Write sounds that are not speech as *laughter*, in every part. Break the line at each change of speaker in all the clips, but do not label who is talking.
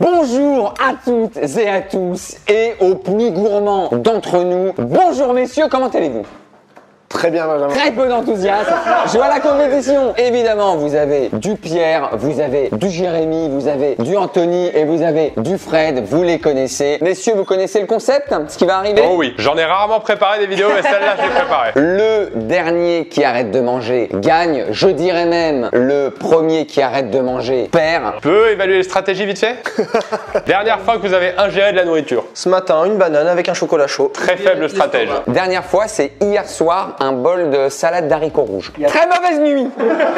Bonjour à toutes et à tous et aux plus gourmands d'entre nous. Bonjour messieurs, comment allez-vous?
Très bien, Benjamin.
Très peu d'enthousiasme. Je vois la compétition. Évidemment, vous avez du Pierre, vous avez du Jérémy, vous avez du Anthony et vous avez du Fred. Vous les connaissez. Messieurs, vous connaissez le concept Ce qui va arriver?
Oh oui, j'en ai rarement préparé des vidéos, mais celle-là, je l'ai préparée. *laughs*
Le dernier qui arrête de manger gagne. Je dirais même le premier qui arrête de manger perd.
Peut évaluer les stratégies vite fait? *laughs* Dernière fois que vous avez ingéré de la nourriture.
Ce matin, une banane avec un chocolat chaud.
Très faible stratège.
Dernière fois, c'est hier soir, un bol de salade d'haricots rouges. Très mauvaise nuit.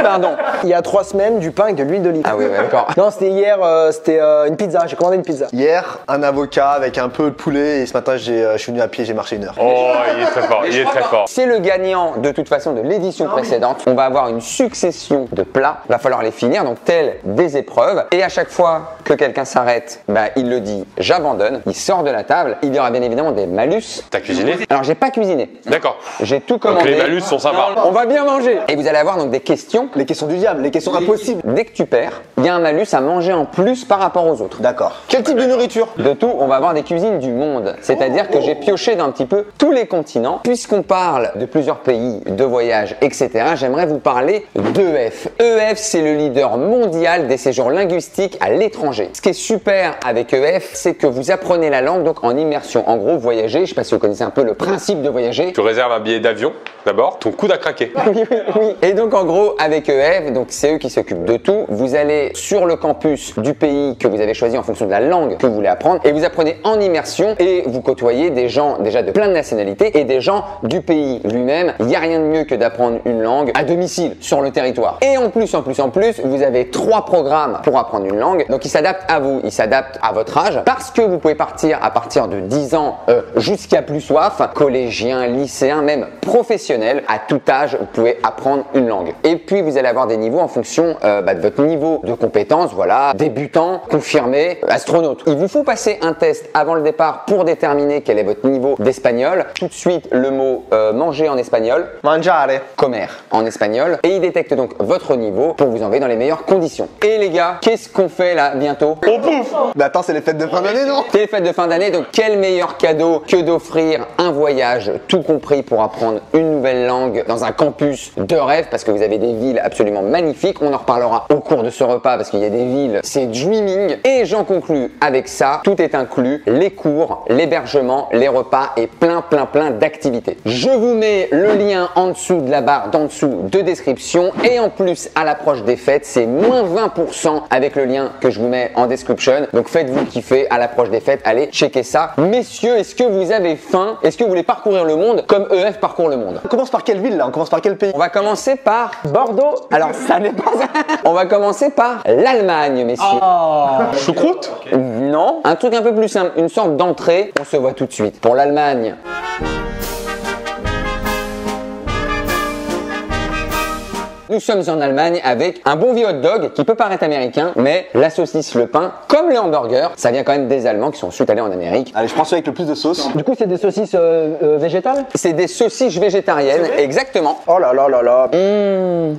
Pardon.
Il y a trois semaines, du pain avec de l'huile d'olive.
Ah oui, ouais, d'accord.
Non, c'était hier, euh, c'était euh, une pizza. J'ai commandé une pizza. Hier, un avocat avec un peu de poulet. Et ce matin, j'ai, euh, je suis venu à pied, j'ai marché une heure.
Oh, il est très fort, il est très fort.
C'est le gagnant de toute façon de l'édition précédente. On va avoir une succession de plats. Il va falloir les finir, donc telles des épreuves. Et à chaque fois que quelqu'un s'arrête, bah, il le dit, j'abandonne. Il sort de la table. Il y aura bien évidemment des malus.
T'as cuisiné
Alors j'ai pas cuisiné.
D'accord.
J'ai tout
Donc les malus sont sympas.
On va bien manger. Et vous allez avoir donc des questions.
Les questions du diable, les questions impossibles.
Dès que tu perds, il y a un malus à manger en plus par rapport aux autres.
D'accord. Quel type de nourriture?
De tout, on va avoir des cuisines du monde. C'est-à-dire que j'ai pioché dans un petit peu tous les continents. Puisqu'on parle de plusieurs pays, de voyages, etc., j'aimerais vous parler d'EF. EF, c'est le leader mondial des séjours linguistiques à l'étranger. Ce qui est super avec EF, c'est que vous apprenez la langue donc en immersion. En gros, voyager, je sais pas si vous connaissez un peu le principe de voyager.
Tu réserves un billet d'avion, d'abord, ton coude a craqué.
Oui, *laughs* oui, oui. Et donc en gros, avec EF, donc c'est eux qui s'occupent de tout. Vous allez sur le campus du pays que vous avez choisi en fonction de la langue que vous voulez apprendre et vous apprenez en immersion et vous côtoyez des gens déjà de plein de nationalités et des gens du pays lui-même. Il n'y a rien de mieux que d'apprendre une langue à domicile sur le territoire. Et en plus, en plus, en plus, vous avez trois programmes pour apprendre une langue. Donc ils s'adaptent à vous, ils s'adaptent à votre âge parce que vous pouvez partir à partir de 10 ans euh, jusqu'à plus soif, collégien, lycéen, même professionnel. À tout âge, vous pouvez apprendre une langue. Et puis vous allez avoir des niveaux en fonction euh, bah, de votre niveau de compétence. Voilà, débutant, confirmé, astronaute. Il vous faut passer un test avant le départ pour déterminer quel est votre niveau d'espagnol. Tout de suite le mot euh, manger en espagnol,
Mangiare.
comer en espagnol. Et il détecte donc votre niveau pour vous envoyer dans les meilleures conditions. Et les gars, qu'est-ce qu'on fait là bientôt?
On pouf
Bah attends, c'est les fêtes de fin d'année, non?
C'est les fêtes de fin d'année, donc quel meilleur cadeau que d'offrir un voyage tout compris pour apprendre une nouvelle langue dans un campus de rêve parce que vous avez des villes absolument magnifiques. On en reparlera au cours de ce repas parce qu'il y a des villes, c'est dreaming. Et j'en conclus avec ça, tout est inclus, les cours, l'hébergement, les repas et plein plein plein d'activités. Je vous mets le lien en dessous de la barre d'en dessous de description et en plus à l'approche des fêtes, c'est moins 20% avec le lien que je vous mets en description. Donc faites-vous kiffer à l'approche des fêtes, allez checker ça. Messieurs, est-ce que vous avez faim? Est-ce que vous voulez parcourir le monde comme EF parcourt le monde?
On commence par quelle ville là? On commence par quel pays?
On va commencer par
Bordeaux.
alors ça n'est pas *laughs* On va commencer par l'Allemagne, messieurs.
Choucroute?
Non, un truc un peu plus simple, une sorte d'entrée. On se voit tout de suite. Pour l'Allemagne. Nous sommes en Allemagne avec un bon vieux hot dog qui peut paraître américain, mais la saucisse, le pain, comme le hamburger, ça vient quand même des Allemands qui sont ensuite allés en Amérique.
Allez, je prends celui avec le plus de sauce.
Du coup, c'est des saucisses euh, euh, végétales?
C'est des saucisses végétariennes, exactement.
Oh là là là là.
Mmh.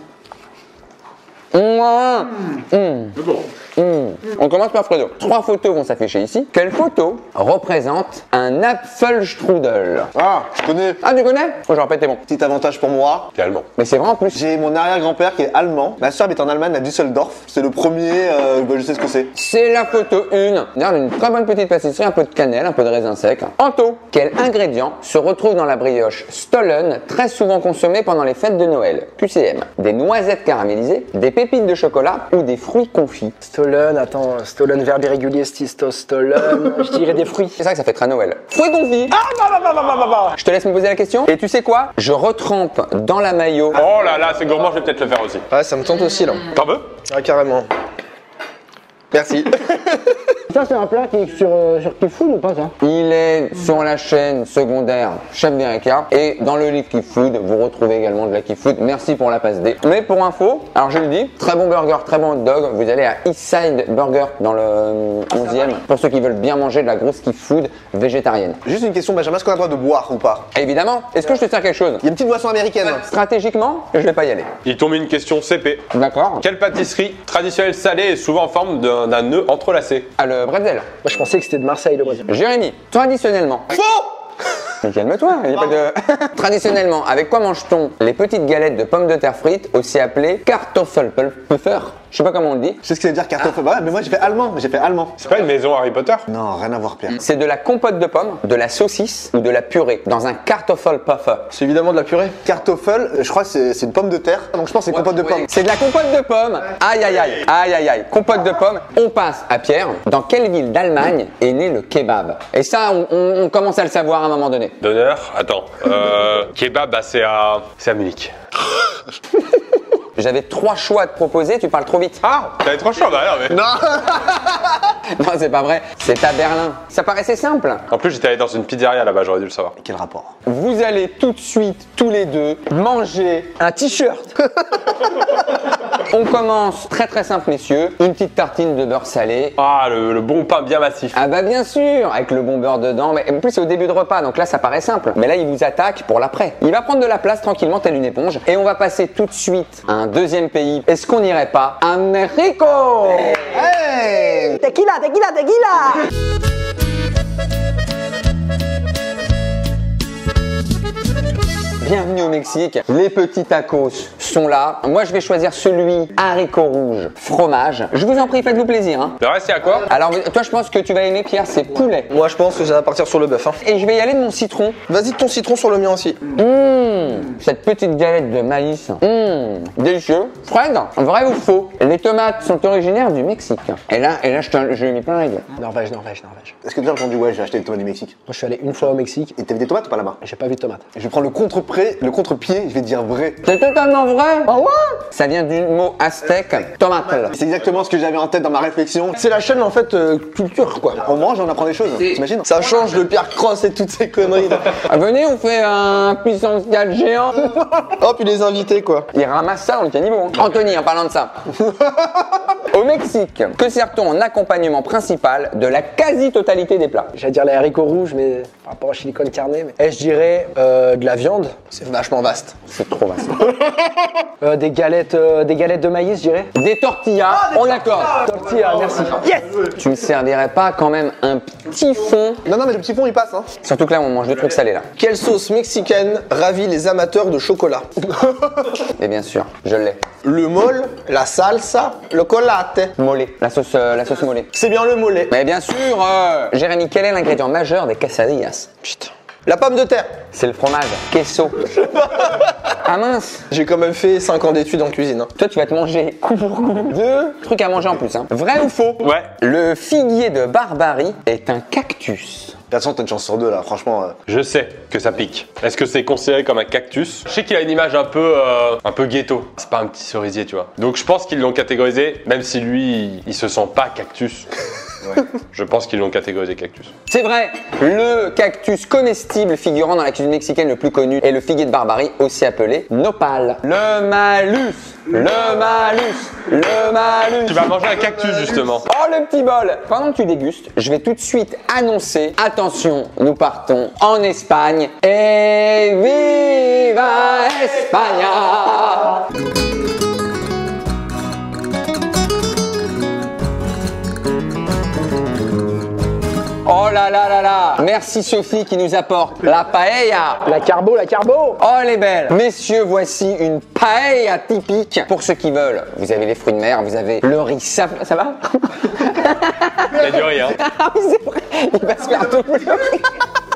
Mouah. Mmh. Mmh. On commence par Fredo. Trois photos vont s'afficher ici. Quelle photo représente un Apfelstrudel?
Ah, je connais.
Ah, tu connais? Oh, j'aurais pété bon.
Petit avantage pour moi.
T'es allemand.
Mais c'est vrai en plus.
J'ai mon arrière-grand-père qui est allemand. Ma soeur est en Allemagne à Düsseldorf. C'est le premier, euh, bah, je sais ce que c'est.
C'est la photo 1. D'ailleurs, une très bonne petite pâtisserie, un peu de cannelle, un peu de raisin sec. Anto, quel ingrédient se retrouve dans la brioche Stollen, très souvent consommée pendant les fêtes de Noël? QCM. Des noisettes caramélisées, des pépites de chocolat ou des fruits confits?
Stollen, attends, Stollen, verbe irrégulier, stisto, Stollen. Je dirais des fruits.
C'est ça que ça fait très Noël. Fruits confits Ah, bah, bah, bah, bah, bah, bah. Je te laisse me poser la question. Et tu sais quoi? Je retrempe dans la maillot.
Oh là là, c'est gourmand, je vais peut-être le faire aussi.
Ouais, ça me tente aussi là.
T'en veux?
Ah, carrément. Merci. *laughs*
Ça, c'est un plat qui est sur, euh, sur Kifood ou pas ça?
Il est sur la chaîne secondaire Chef Dereka et dans le livre Food, vous retrouvez également de la Food. Merci pour la passe D. Mais pour info, alors je le dis, très bon burger, très bon hot dog. Vous allez à Eastside Burger dans le 11e deuxième pour ceux qui veulent bien manger de la grosse kiff food végétarienne.
Juste une question, Benjamin, est-ce qu'on a le droit de boire ou pas?
Évidemment, est-ce que je te sers quelque chose?
Il y a une petite boisson américaine.
Stratégiquement, je vais pas y aller.
Il tombe une question CP.
D'accord
Quelle pâtisserie traditionnelle salée est souvent en forme d'un nœud entrelacé
Ah, le bretzel.
Moi, je pensais que c'était de Marseille, le Brésil.
Jérémy, traditionnellement. Faux Mais calme-toi, il y a pas de. *laughs* traditionnellement, avec quoi mange-t-on les petites galettes de pommes de terre frites, aussi appelées Kartoffelpuffer Je sais pas comment on le dit.
Je sais ce que ça veut dire carton Ouais, mais moi j'ai fait allemand, j'ai fait allemand.
C'est pas une maison Harry Potter
Non, rien à voir, Pierre.
C'est de la compote de pommes, de la saucisse ou de la purée dans un Kartoffelpuffer.
C'est évidemment de la purée. Kartoffel, je crois que c'est c'est une pomme de terre. Donc je pense que c'est compote de pommes.
C'est de la compote de pommes. Aïe aïe aïe, aïe aïe aïe. Compote de pommes. On passe à Pierre. Dans quelle ville d'Allemagne est né le kebab? Et ça, on, on- on commence à le savoir à un moment donné.
D'honneur Attends. Euh, *laughs* kebab, bah, c'est à, c'est à Munich. *laughs*
J'avais trois choix à te proposer, tu parles trop vite.
Ah T'avais trop chaud derrière, mais. *laughs*
Non, c'est pas vrai. C'est à Berlin. Ça paraissait simple.
En plus, j'étais allé dans une pizzeria là-bas, j'aurais dû le savoir.
Quel rapport?
Vous allez tout de suite, tous les deux, manger
Un t-shirt *laughs*
On commence très très simple, messieurs. Une petite tartine de beurre salé.
Ah, le, le bon pain bien massif.
Ah bah bien sûr, avec le bon beurre dedans. Mais en plus c'est au début de repas, donc là ça paraît simple. Mais là il vous attaque pour l'après. Il va prendre de la place tranquillement telle une éponge. Et on va passer tout de suite à un deuxième pays. Est-ce qu'on n'irait pas à Mexico?
Hey
Tequila, tequila, tequila
Bienvenue au Mexique. Les petits tacos sont là. Moi je vais choisir celui haricot rouge, fromage. Je vous en prie, faites-vous plaisir. hein.
Le reste, c'est à quoi?
Alors toi je pense que tu vas aimer Pierre, c'est poulet.
Moi, je pense que ça va partir sur le bœuf. Hein.
Et je vais y aller de mon citron.
Vas-y, ton citron sur le mien aussi.
Mmh, cette petite galette de maïs. Mmh, délicieux. Fred, vrai ou faux Les tomates sont originaires du Mexique. Et là, et là je, te- je lui ai mis plein la gueule.
Norvège, Norvège, Norvège.
Est-ce que tu as entendu Ouais, j'ai acheté des tomates du Mexique?
Moi, je suis allé une fois au Mexique
Et t'as vu des tomates ou pas là-bas?
J'ai pas vu de tomates.
Je vais prendre le contre-pré, le contre-pied, je vais te dire vrai.
C'est totalement vrai. Ah ouais? Ça vient du mot aztèque, tomate.
C'est exactement ce que j'avais en tête dans ma réflexion.
C'est la chaîne, en fait, euh, culture, quoi.
On mange, on apprend des choses. T'imagines?
Ça change le Pierre Cross et toutes ces conneries. là. *laughs*
Ah, Venez, on fait un puissance 4 géant.
oh, puis les invités, quoi.
Il ramasse ça dans le caniveau. hein. Anthony, en parlant de ça. *laughs* Au Mexique, que sert-on en accompagnement principal de la quasi-totalité des plats?
J'allais dire les haricots rouges, mais par rapport au silicone carné. Mais... Et je dirais euh, de la viande,
C'est vachement vaste.
C'est trop vaste. *laughs*
euh, des galettes, euh, des galettes de maïs, je dirais.
Des tortillas, on l'accorde.
Tortilla, merci. Yes
Tu me servirais pas quand même un petit fond?
Non, non, mais le petit fond il passe. Hein.
Surtout que là, on mange deux trucs salés là.
Quelle sauce mexicaine ravit les amateurs de chocolat? *laughs*
Et bien sûr, je l'ai.
Le mole, la salsa, le colate.
Mollet, la sauce, euh, la sauce mollet.
C'est bien le mollet.
Mais bien sûr, euh, Jérémy, quel est l'ingrédient majeur des quesadillas?
Putain. La pomme de terre.
C'est le fromage, queso. *laughs* Ah mince
J'ai quand même fait 5 ans d'études en cuisine. hein.
Toi, tu vas te manger coup pour coup deux trucs à manger en plus. Hein. Vrai ou faux?
Ouais.
Le figuier de Barbarie est un cactus.
De toute façon, t'as une chance sur deux là, franchement. euh.
Je sais que ça pique. Est-ce que c'est considéré comme un cactus? Je sais qu'il a une image un peu, euh, un peu ghetto. C'est pas un petit cerisier, tu vois. Donc je pense qu'ils l'ont catégorisé, même si lui, il se sent pas cactus. *laughs* Je pense qu'ils l'ont catégorisé cactus.
C'est vrai, le cactus comestible figurant dans la cuisine mexicaine le plus connu est le figuier de Barbarie, aussi appelé nopal. Le malus, le malus, le malus.
Tu vas manger un cactus justement.
Oh le petit bol Pendant que tu dégustes, je vais tout de suite annoncer, attention, nous partons en Espagne. Et viva España Oh là là là là. Merci Sophie qui nous apporte la paella.
La carbo, la carbo.
Oh les belles Messieurs, voici une paella typique pour ceux qui veulent. Vous avez les fruits de mer, vous avez le riz, ça, ça va?
Il y a du riz, hein. *laughs*
Ah oui, c'est vrai, il va se faire riz.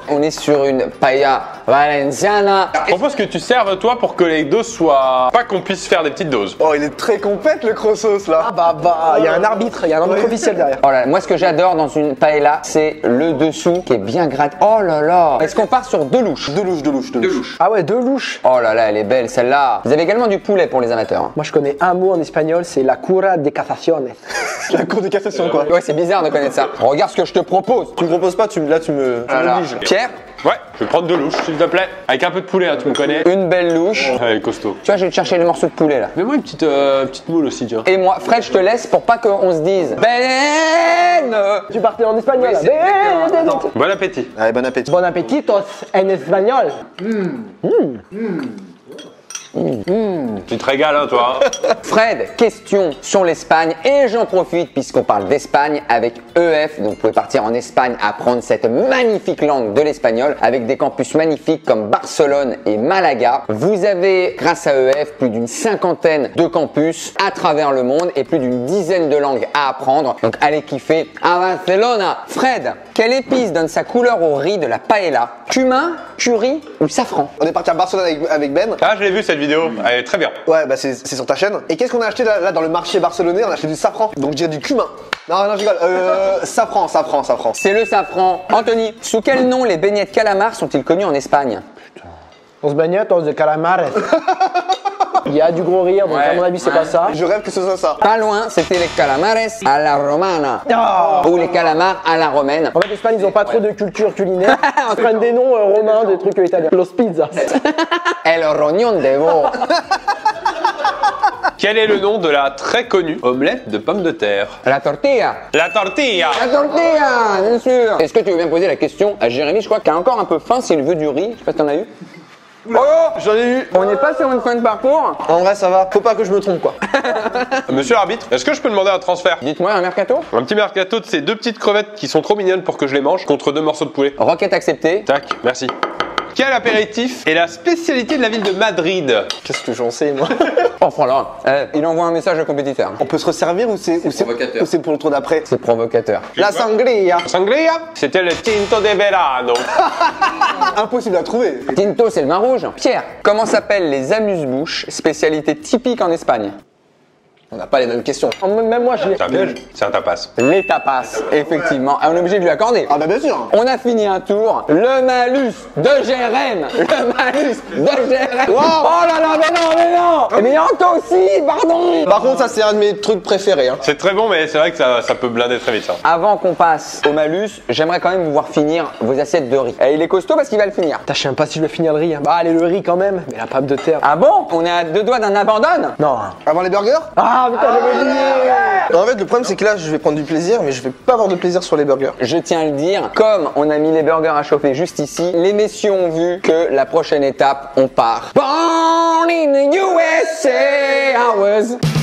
On est sur une paella valenciana.
Je propose que tu serves toi pour que les doses soient. Pas qu'on puisse faire des petites doses.
Oh, il est très compète le crossos là.
Ah bah bah, il y a un arbitre, il y a un arbitre officiel derrière.
Oh là, là, moi ce que j'adore dans une paella, c'est le dessous qui est bien gratté. Oh là là Est-ce qu'on part sur deux louches?
De louche, de louche, de louche.
Ah ouais, deux louches.
Oh là là, elle est belle celle-là. Vous avez également du poulet pour les amateurs. hein.
Moi, je connais un mot en espagnol, c'est la cura de casaciones. *laughs*
La cour de cassation quoi.
Ouais, c'est bizarre de connaître ça. Regarde ce que je te propose.
Tu me proposes pas, tu, me- là tu me tu
Voilà.
m'obliges.
Pierre,
Ouais, je vais prendre deux louches, s'il te plaît. Avec un peu de poulet, hein, tu me connais.
Une belle louche.
Ouais, elle est costaud.
Tu vois, je vais te chercher les morceaux de poulet là.
Mets-moi une petite, euh, petite moule aussi, tiens.
Et moi, Fred, je te laisse pour pas qu'on se dise Ben
Tu partais en espagnol.
Oui, c'est exactement ça.
Bon appétit.
Allez, bon appétit.
Bon appetitos en espagnol.
Tu te régales, hein, toi. hein. *laughs*
Fred, question sur l'Espagne et j'en profite puisqu'on parle d'Espagne avec EF. Donc vous pouvez partir en Espagne apprendre cette magnifique langue de l'espagnol avec des campus magnifiques comme Barcelone et Malaga. Vous avez grâce à EF plus d'une cinquantaine de campus à travers le monde et plus d'une dizaine de langues à apprendre. Donc allez kiffer à Barcelona. Fred, quelle épice donne sa couleur au riz de la paella? Cumin, curry ou safran?
On est parti à Barcelone avec, avec Ben.
Ah, je l'ai vu cette vidéo. Elle est très bien.
Ouais, bah c'est c'est sur ta chaîne. Et qu'est-ce qu'on a acheté là, là, dans le marché barcelonais? On a acheté du safran. Donc je dirais du cumin. Non, non, je rigole. Euh, *laughs* safran, safran, safran.
C'est le safran. Anthony, sous quel nom les beignets de calamar sont-ils connus en Espagne?
On se bagnette, on se calamares. *laughs* Il y a du gros rire, donc
Ouais.
à mon avis, c'est pas ça.
Je rêve que ce soit ça.
Pas loin, c'était les calamares à la romana. Ou les calamars à la romaine.
En fait, l'Espagne, ils ont pas trop de culture culinaire. *laughs* Ils prennent des noms euh, romains, des trucs euh, italiens. Los pizzas. *laughs*
El rognon de veau.
Quel est le nom de la très connue omelette de pommes de terre?
La tortilla.
La tortilla
La tortilla, bien sûr. Est-ce que tu veux bien poser la question à Jérémy? Je crois qu'il a encore un peu faim s'il veut du riz. Je sais pas si t'en as eu. Oh
J'en ai eu.
On n'est pas sur une fin de parcours
En vrai, ça va. Faut pas que je me trompe, quoi. *laughs*
Monsieur l'arbitre, est-ce que je peux demander un transfert?
Dites-moi un mercato?
Un petit mercato de ces deux petites crevettes qui sont trop mignonnes pour que je les mange contre deux morceaux de poulet.
Roquette acceptée.
Tac, merci. Quel apéritif est la spécialité de la ville de Madrid?
Qu'est-ce que j'en sais, moi? *laughs*
Oh, voilà. Euh, il envoie un message au compétiteur.
On peut se resservir ou c'est ou c'est
provocateur.
ou c'est pour le tour d'après
C'est provocateur.
La sangria.
Sangria C'était le Tinto de Verano. *laughs*
Impossible à trouver.
Tinto, c'est le vin rouge. Pierre, comment s'appellent les amuse-bouches, spécialité typique en Espagne?
On n'a pas les mêmes questions.
Même moi, je l'ai.
C'est un piège C'est un tapas.
Les tapas, effectivement. Ah, on est obligé de lui accorder.
Ah bah bien sûr.
On a fini un tour. Le malus de Jérém. Le malus de Jérém. Oh là là, mais non, mais non. Mais Anto aussi, pardon.
Par contre, ça, c'est un de mes trucs préférés. Hein.
C'est très bon, mais c'est vrai que ça, ça peut blinder très vite ça.
Avant qu'on passe au malus, j'aimerais quand même vous voir finir vos assiettes de riz. Et il est costaud parce qu'il va le finir.
Putain, je sais même pas si je vais finir le riz. hein. Bah, allez, le riz quand même. Mais la pâte de terre.
Ah bon? On est à deux doigts d'un abandon?
Non.
Avant les burgers?
Ah, putain, j'avais oublié.
En fait, le problème, c'est que là, je vais prendre du plaisir, mais je vais pas avoir de plaisir sur les burgers.
Je tiens à le dire, comme on a mis les burgers à chauffer juste ici, les messieurs ont vu que la prochaine étape, on part. Born in the USA, I was.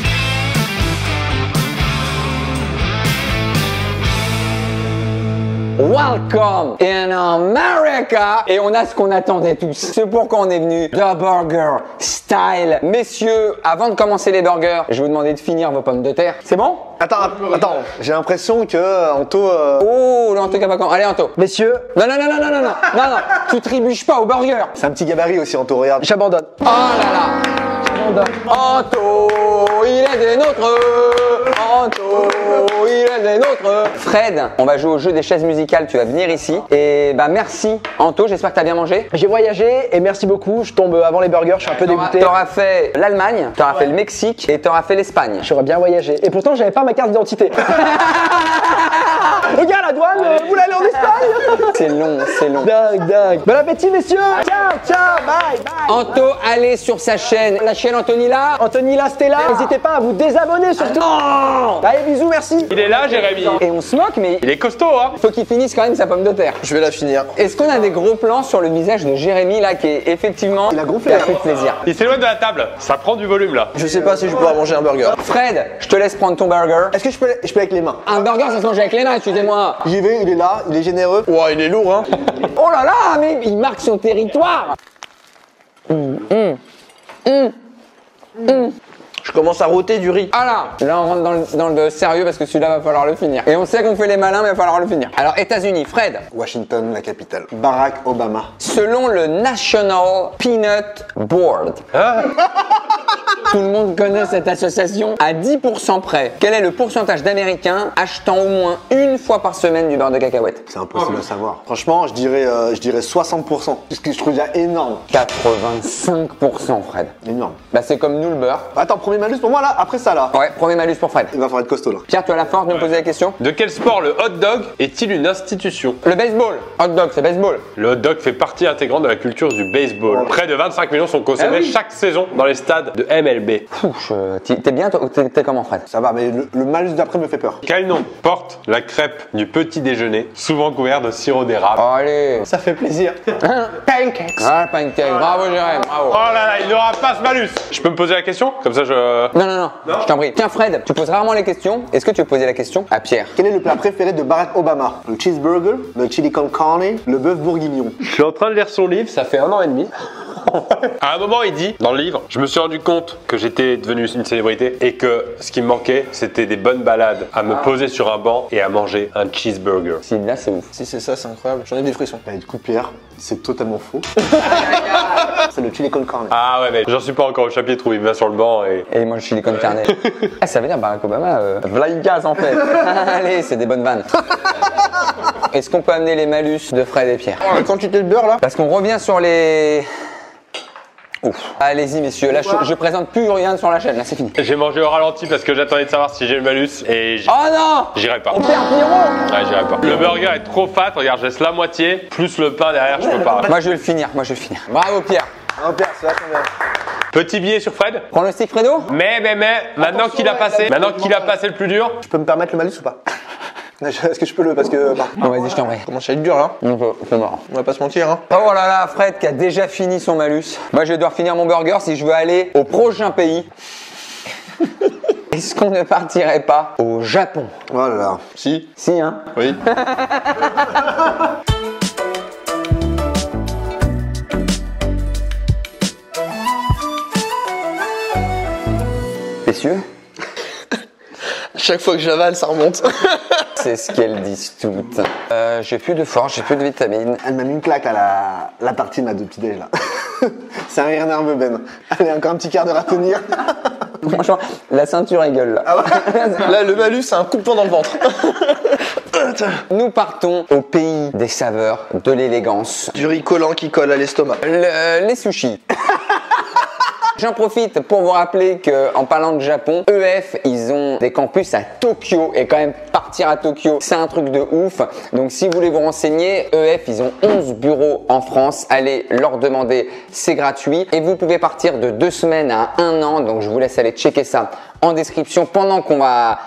Welcome in America Et on a ce qu'on attendait tous. C'est pourquoi on est venu. The Burger Style. Messieurs, avant de commencer les burgers, je vais vous demander de finir vos pommes de terre. C'est bon?
Attends, attends. J'ai l'impression que euh, Anto. euh,
Oh, l'Anto Capacon. Allez, Anto.
Messieurs,
Non, non, non, non, non, non, non, non, non, tu trébuches pas au burger.
C'est un petit gabarit aussi, Anto. Regarde.
j'abandonne.
Oh là là. Anto, il est des nôtres. Anto, il est des nôtres. Fred, on va jouer au jeu des chaises musicales. Tu vas venir ici. Et bah merci, Anto. J'espère que t'as bien mangé.
J'ai voyagé et merci beaucoup. Je tombe avant les burgers. Je suis un peu dégoûté.
t'auras fait l'Allemagne, t'auras fait le Mexique et t'auras fait l'Espagne.
J'aurais bien voyagé. Et pourtant, j'avais pas ma carte d'identité. *laughs* Regarde la douane, euh, vous aller en Espagne
C'est long, c'est long.
Dingue, dingue. Bon appétit, messieurs. Ciao, ciao, bye, bye.
Anto, allez sur sa chaîne, la chaîne Anthony là.
Anthony Lastella, n'hésitez pas à vous désabonner surtout. Allez, bisous, merci.
Il est là, Jérémy.
Et on se moque, mais
Il est costaud, hein
faut qu'il finisse quand même sa pomme de terre.
Je vais la finir.
Est-ce qu'on a des gros plans sur le visage de Jérémy là qui est effectivement
Il a gonflé,
qui a
hein.
plaisir?
Il s'éloigne de la table. Ça prend du volume là.
Je sais pas si je vais pouvoir manger un burger.
Fred, je te laisse prendre ton burger.
Est-ce que je peux, je peux avec les mains?
Un burger ça se mange avec les mains, excusez-moi.
J'y vais, il est là, il est généreux.
Ouah, il est lourd, hein. *laughs*
Oh là là, mais il marque son territoire.
Je commence à rôter du riz.
Ah là, là on rentre dans le, dans le sérieux parce que celui-là va falloir le finir. Et on sait qu'on fait les malins mais il va falloir le finir. Alors États-Unis, Fred,
Washington, la capitale. Barack Obama.
selon le National Peanut Board, *laughs* Tout le monde connaît cette association à 10% près. Quel est le pourcentage d'Américains achetant au moins une fois par semaine du beurre de cacahuète?
C'est impossible à savoir. Franchement, je dirais, euh, je dirais 60%. Ce que je trouve déjà énorme.
85% Fred.
Énorme.
Bah c'est comme nous le beurre.
Attends, premier malus pour moi là, après ça là.
Ouais, premier malus pour Fred.
Il va falloir être costaud là.
Pierre, tu as la force de me poser la question?
De quel sport le hot dog est-il une institution?
Le baseball. Hot dog, c'est baseball.
Le hot dog fait partie intégrante de la culture du baseball. Près de 25 millions sont consommés
Ah oui.
chaque saison dans les stades de MLB.
T'es bien toi ou t'es comment Fred?
Ça va, mais le, le malus d'après me fait peur.
Quel nom porte la crêpe du petit déjeuner, souvent couvert de sirop d'érable
Oh, allez.
Ça fait plaisir.
Pancakes. Ah, pancake. Bravo Jérémy, bravo.
Oh là là, il n'aura pas ce malus Je peux me poser la question? Comme ça je...
Non, non, non, je t'en prie. Tiens Fred, tu poses rarement les questions. Est-ce que tu veux poser la question à Pierre?
Quel est le plat préféré de Barack Obama? Le cheeseburger, le chili con carne, le bœuf bourguignon?
Je suis en train de lire son livre, ça fait un an et demi. *laughs* à un moment, il dit dans le livre Je me suis rendu compte que j'étais devenu une célébrité et que ce qui me manquait, c'était des bonnes balades à me poser sur un banc et à manger un cheeseburger.
Si là c'est ouf.
Si c'est ça, c'est incroyable. J'en ai des frissons.
Bah, du coup, Pierre, c'est totalement faux. *laughs* c'est le chili con carne.
Ah ouais, mais j'en suis pas encore au chapitre où il va sur le banc et.
Et moi suis les con carne. ah, *laughs* ça veut dire Barack Obama, euh, case, en fait. Allez, c'est des bonnes vannes. Est-ce qu'on peut amener les malus de Fred et Pierre?
La quantité de beurre là?
Parce qu'on revient sur les. Ouf. Allez-y messieurs, là je, je présente plus rien sur la chaîne, là c'est fini.
J'ai mangé au ralenti parce que j'attendais de savoir si j'ai le malus et j'-
Oh non
j'irai pas.
On perd Pierrot
Ouais, j'irai pas. Le burger est trop fat, regarde, je laisse la moitié, plus le pain derrière, je peux pas.
Moi je vais le finir, moi je vais le finir. Bravo Pierre.
Oh, Pierre, c'est vachement bien.
Petit billet sur Fred
Pronostic Fredo
Mais, mais, mais, maintenant qu'il a passé, maintenant qu'il a passé le plus dur,
Je peux me permettre le malus ou pas? Est-ce que je peux le Parce que. bah,
Oh, vas-y, je t'en prie.
Comment à être dur là
On peut, c'est mort.
On va pas se mentir hein.
Oh là là, Fred qui a déjà fini son malus. Moi je vais devoir finir mon burger si je veux aller au prochain pays. *laughs* Est-ce qu'on ne partirait pas au Japon?
Oh là là.
Si.
Si, hein
Oui.
Messieurs, *laughs*
Chaque fois que j'avale, ça remonte. *laughs*
c'est ce qu'elles disent toutes. Euh, j'ai plus de force, j'ai plus de vitamines.
Elle m'a mis une claque à la, la tartine là, de petit déj là. *laughs* c'est un rire nerveux, Ben. Allez, encore un petit quart d'heure à tenir. *laughs*
Franchement, la ceinture est gueule là. *laughs*
Là, le malus, c'est un coup de poing dans le ventre.
Nous partons au pays des saveurs, de l'élégance,
Du riz collant qui colle à l'estomac.
Le- les sushis. J'en profite pour vous rappeler que en parlant de Japon, EF, ils ont des campus à Tokyo et quand même partir à Tokyo, c'est un truc de ouf. Donc si vous voulez vous renseigner, EF, ils ont 11 bureaux en France. Allez leur demander, c'est gratuit et vous pouvez partir de deux semaines à un an. Donc je vous laisse aller checker ça en description pendant qu'on va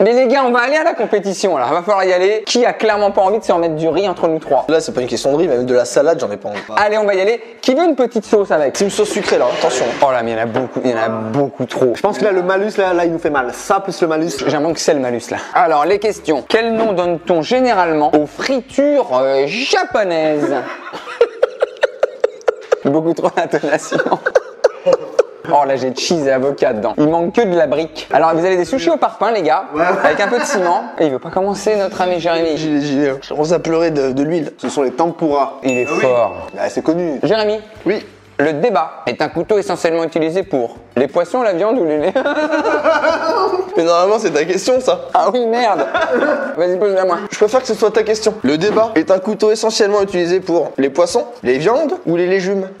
mais les gars, on va aller à la compétition alors, il va falloir y aller. Qui a clairement pas envie de se remettre du riz entre nous trois?
Là, c'est pas une question de riz, même de la salade, j'en ai pas envie.
Allez, on va y aller. Qui veut une petite sauce avec?
C'est une sauce sucrée là, attention.
Oh là, mais il y en a beaucoup, il y en a beaucoup trop.
Je pense que là, le malus, là, là, il nous fait mal. Ça plus le malus.
J'ai l'impression que c'est le malus là. Alors, les questions. Quel nom donne-t-on généralement aux fritures euh, japonaises? *laughs* Beaucoup trop d'intonation. Oh là j'ai cheese et avocat dedans. Il manque que de la brique. Alors vous avez des sushis au parpaing les gars, avec un peu de ciment. Et il veut pas commencer notre ami Jérémy.
Gilet. Je commence à pleurer de, de l'huile.
Ce sont les tempura.
Il est fort.
Bah, c'est connu.
Jérémy,
Oui.
le débat est un couteau essentiellement utilisé pour les poissons, la viande ou les laits *laughs*
Mais normalement, c'est ta question ça.
Ah oui merde Vas-y pose-la moi.
Je préfère que ce soit ta question. Le débat est un couteau essentiellement utilisé pour les poissons, les viandes ou les légumes *laughs*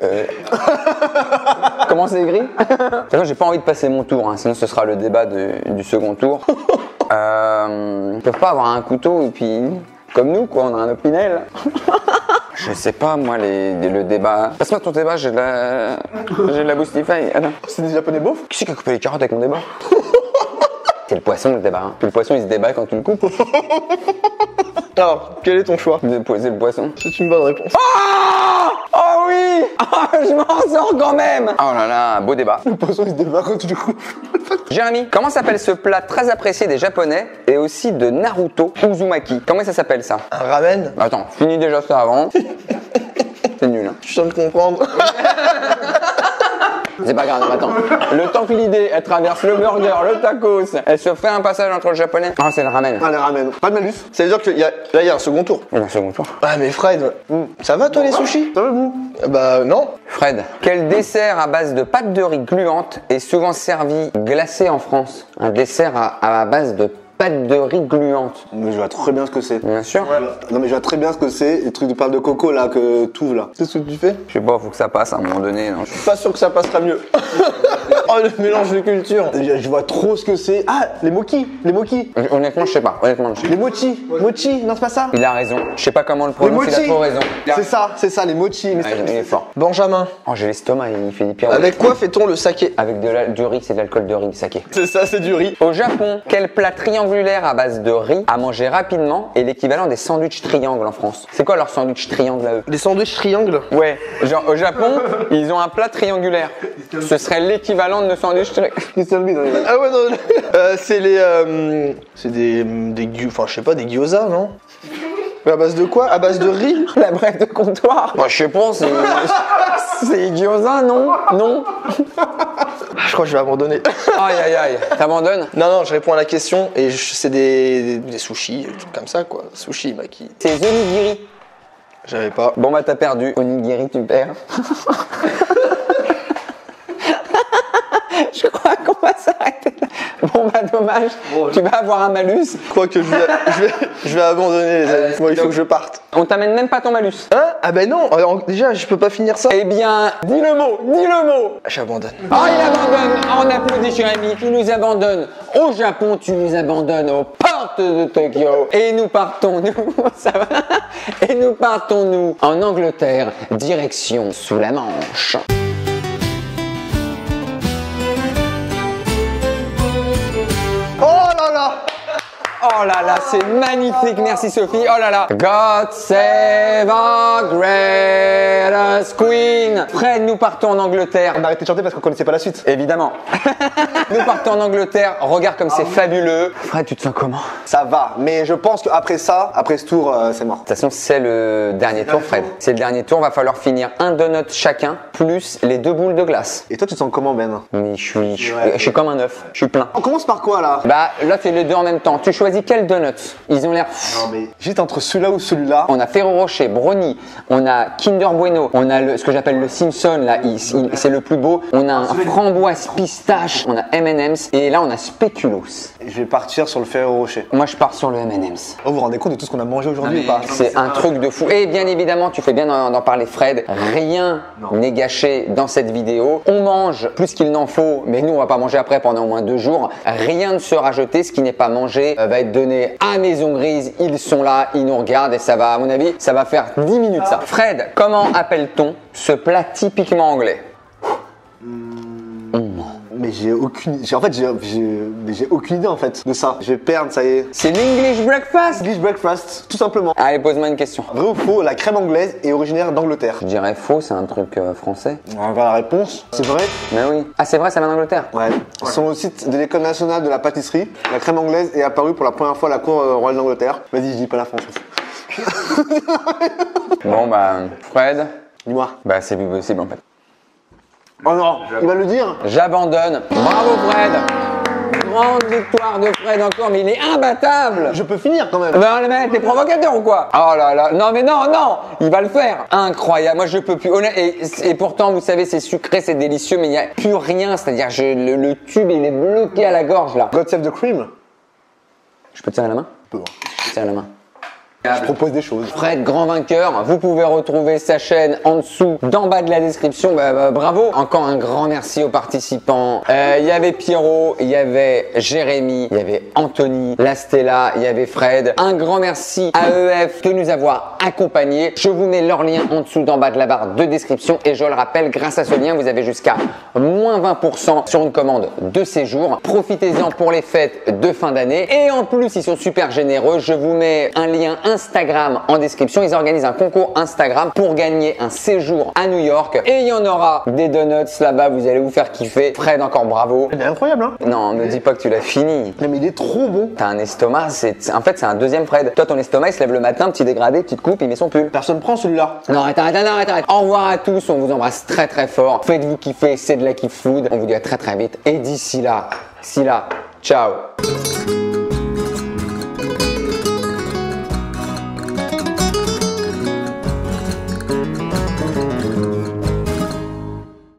Comment c'est écrit *laughs* De j'ai pas envie de passer mon tour, hein, sinon ce sera le débat de- du second tour. *laughs* euh, ils peuvent pas avoir un couteau et puis, comme nous, quoi, on a un opinel. *laughs* Je sais pas, moi, les, les- le débat. Passe-moi ton débat, j'ai de la. J'ai de la Boostify. Attends.
C'est des japonais beaufs?
Qui c'est qui a coupé les carottes avec mon débat? C'est le poisson, le débat. hein. Puis le poisson, il se débat quand tu le coupes?
Alors, quel est ton choix?
Vous posez le poisson.
C'est une bonne réponse.
Oh, oh oui Oh, je m'en sors quand même Oh là là, beau débat.
Le poisson, il se tu le coupes.
Jérémy, comment s'appelle ce plat très apprécié des Japonais et aussi de Naruto Uzumaki? Comment ça s'appelle ça?
Un ramen?
Attends, finis déjà ça avant. *laughs* C'est nul. hein.
Je viens de comprendre. *laughs*
C'est pas grave, attends. Le temps que l'idée, elle traverse le burger, le tacos, elle se fait un passage entre le japonais. Ah, c'est le ramen.
Allez, ramène. Pas de malus.
Ça veut dire que y a- là, il y a un second tour.
Et un second tour.
Ah, mais Fred, ça va toi les sushis?
Ça va, vous?
Bah non.
Fred, quel dessert à base de pâte de riz gluante est souvent servi glacé en France? Un dessert à, à base de pâte de riz gluante.
Mais je vois très bien ce que c'est.
Bien sûr.
Non, mais je vois très bien ce que c'est. Les trucs de pâte de coco là, que tout là.
Qu'est-ce que tu fais?
Je sais pas, faut que ça passe à un moment donné. non.
Je suis pas sûr que ça passera mieux. *laughs* oh, le mélange de culture.
Je, je vois trop ce que c'est. Ah, les moki. Les moki.
Honnêtement, je sais pas. Honnêtement, je sais pas.
Les mochi. Mochi. Non, c'est pas ça?
Il a raison. Je sais pas comment le
Les
prononce, il a
mochi.
trop raison. Il a-
C'est ça, c'est ça, les mochi. Mais
Ah, il est fort.
Benjamin,
Oh, j'ai l'estomac, il fait des pires.
avec quoi fait-on le saké?
Avec de la- du riz, c'est de l'alcool de riz, saké.
C'est ça, c'est du riz.
Au Japon, quel plat triangulaire à base de riz à manger rapidement est l'équivalent des sandwichs triangles en France? C'est quoi leur sandwich triangle à eux?
Les sandwichs triangles?
Ouais, genre au Japon, ils ont un plat triangulaire. Ce serait l'équivalent de
Bale, dans les-
Ah ouais, non. Euh, c'est les. euh, c'est des. des gyu- Enfin, je sais pas, des gyoza, non? Mais à base de quoi? À base de riz? *laughs*
La brève de comptoir. Moi, je sais pas, c'est. *laughs* C'est gyoza, non? Non
Ah, Je crois que je vais abandonner. *laughs*
Aïe aïe aïe, t'abandonnes?
Non, non, je réponds à la question et je- c'est des, des, des sushis, des trucs comme ça, quoi. Sushi, maki.
C'est onigiri.
J'avais pas.
Bon bah t'as perdu. Onigiri, tu perds. Je crois qu'on va s'arrêter là. Bon bah dommage, tu vas avoir un malus.
Je crois que je vais, je vais, je vais abandonner, les amis. Moi, il faut que je parte.
On t'amène même pas ton malus.
Hein? Ah ben non, alors, déjà, je peux pas finir ça.
Eh bien, dis le mot, dis le mot.
J'abandonne.
Oh, il abandonne. Oh, on applaudit Jérémy. Tu nous abandonnes au Japon, tu nous abandonnes aux portes de Tokyo. Et nous partons, *laughs* nous, ça va? Et nous partons, nous, en Angleterre, direction sous la Manche.
Oh là là,
c'est magnifique, merci Sophie. Oh là là. God save our greatest queen. Fred, nous partons en Angleterre.
On a arrêté de chanter parce qu'on connaissait pas la suite.
Évidemment. *laughs* nous partons en Angleterre. Regarde comme c'est fabuleux. Fred, tu te sens comment?
Ça va, mais je pense qu'après ça, après ce tour, euh, c'est mort.
De toute façon, c'est le dernier tour, Fred. C'est le dernier tour. Va falloir finir un donut chacun, plus les deux boules de glace.
Et toi, tu te sens comment, Ben?
Mais je suis, je suis,
Ouais.
je suis comme un œuf. Je suis plein.
On commence par quoi là?
Bah, là, c'est les deux en même temps. Tu choisis quel donut Ils ont l'air.
Non, mais j'hésite entre celui-là ou celui-là.
On a Ferrero Rocher, Brownie, on a Kinder Bueno, on a le, ce que j'appelle le Simpson, là, il- il- c'est le plus beau. On a un framboise pistache, on a M&M's, et là, on a Speculoos.
Je vais partir sur le Ferrero Rocher.
Moi, je pars sur le M&M's.
Oh, vous vous rendez compte de tout ce qu'on a mangé aujourd'hui ou pas
C'est un truc de fou. Et bien évidemment, tu fais bien d'en parler, Fred. Rien n'est gâché dans cette vidéo. On mange plus qu'il n'en faut, mais nous, on va pas manger après pendant au moins deux jours. Rien ne sera jeté. Ce qui n'est pas mangé euh, va être donné à Maison Grise. Ils sont là, ils nous regardent et ça va, à mon avis, ça va faire 10 minutes ça. Fred, comment appelle-t-on ce plat typiquement anglais?
Mais j'ai aucune. j'ai- En fait, j'ai j'ai- mais j'ai aucune idée en fait de ça. Je vais perdre, ça y est.
C'est l'English breakfast.
English breakfast, tout simplement.
Allez, pose-moi une question.
Vrai ou faux, la crème anglaise est originaire d'Angleterre
Je dirais faux, c'est un truc euh, français.
On va voir la réponse. C'est vrai?
Mais oui. Ah, c'est vrai, ça vient d'Angleterre.
Ouais. Sur le site de l'école nationale de la pâtisserie, la crème anglaise est apparue pour la première fois à la cour euh, royale d'Angleterre. Vas-y, je dis pas la France.
Bon, bah, Fred,
Dis-moi.
bah, c'est plus possible en fait.
Oh non, il va le dire
J'abandonne. Bravo Fred. Grande victoire de Fred encore, mais il est imbattable.
Je peux finir quand même.
Ben le mec, t'es provocateur ou quoi? Oh là là, non mais non, non, il va le faire. Incroyable, moi je peux plus. Honnête- Et, et pourtant, vous savez, c'est sucré, c'est délicieux, mais il n'y a plus rien. C'est-à-dire, je- le, le tube, il est bloqué à la gorge là.
God save the cream
Je peux tirer la main? Je peux tirer la main.
Je propose des choses.
Fred, grand vainqueur. Vous pouvez retrouver sa chaîne en dessous, d'en bas de la description. Bah, bah, bravo. Encore un grand merci aux participants. Euh, Il y avait Pierrot, il y avait Jérémy, il y avait Anthony, la Stella, il y avait Fred. Un grand merci à EF de nous avoir accompagnés. Je vous mets leur lien en dessous, d'en bas de la barre de description. Et je le rappelle, grâce à ce lien, vous avez jusqu'à moins 20% sur une commande de séjour. Profitez-en pour les fêtes de fin d'année. Et en plus, ils sont super généreux. Je vous mets un lien, un Instagram en description. Ils organisent un concours Instagram pour gagner un séjour à New York. Et il y en aura des donuts là-bas. Vous allez vous faire kiffer. Fred, encore bravo.
Il est incroyable, hein
Non, me dis pas que tu l'as fini.
Non, mais il est trop bon.
T'as un estomac, c'est en fait c'est un deuxième Fred. Toi ton estomac il se lève le matin, petit dégradé, petite coupe, il met son pull.
Personne prend celui-là.
Non arrête, arrête, arrête, arrête. Au revoir à tous, on vous embrasse très très fort. Faites-vous kiffer, c'est de la kiff food. On vous dit à très très vite. Et d'ici là, si là, ciao.